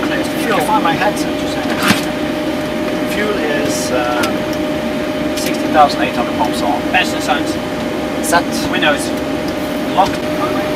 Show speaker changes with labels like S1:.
S1: checklist. Fuel. You find my headset. Just saying. Fuel is uh, 16,800 pumps on.
S2: Best in science.
S1: Set.
S2: Windows.
S1: Lock.